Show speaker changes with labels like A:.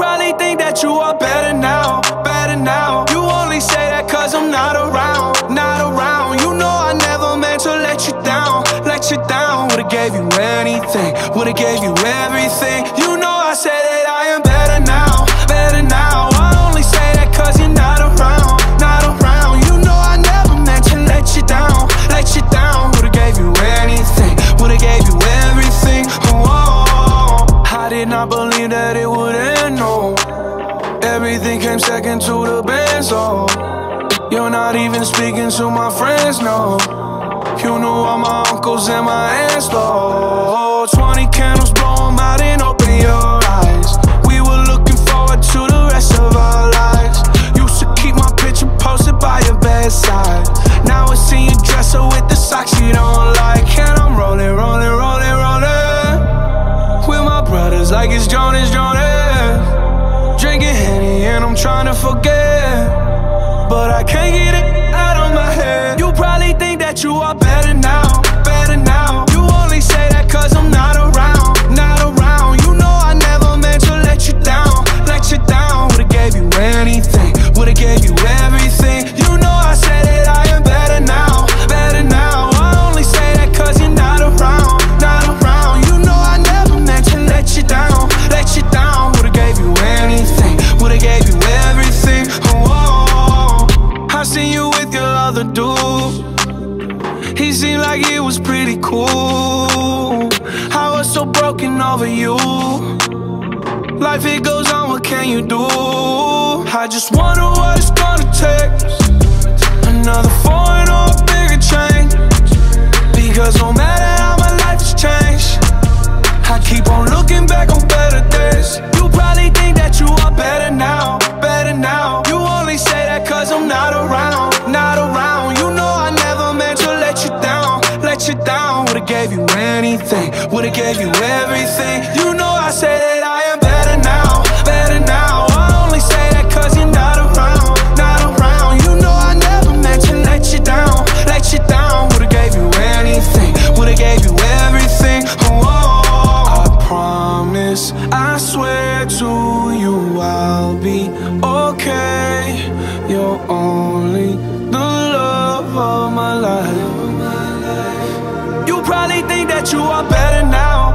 A: probably think that you are better now, better now. You only say that cause I'm not around, not around. You know I never meant to let you down, let you down. Would've gave you anything, would've gave you everything. You Everything came second to the best, oh. You're not even speaking to my friends, no. You knew all my uncles and my aunts, though. Trying to forget. But I can't get it out of my head. You probably think that you are better now, your dude. He seemed like it was pretty cool. I was so broken over you. Life it goes on, what can you do? I just wonder what it's gonna take. Another foreign or a bigger change. Because no matter how my life has changed, I keep on looking back on better days. You probably think that you are better now, better now. You only say that cause I'm not around, you down. Would've gave you anything, would've gave you everything. You know I say that I am better now, better now. I only say that cause you're not around, not around. You know I never meant to let you down, let you down. Would've gave you anything, would've gave you everything. Oh, I promise, I swear to you I'll be okay. You're only probably think that you are better now,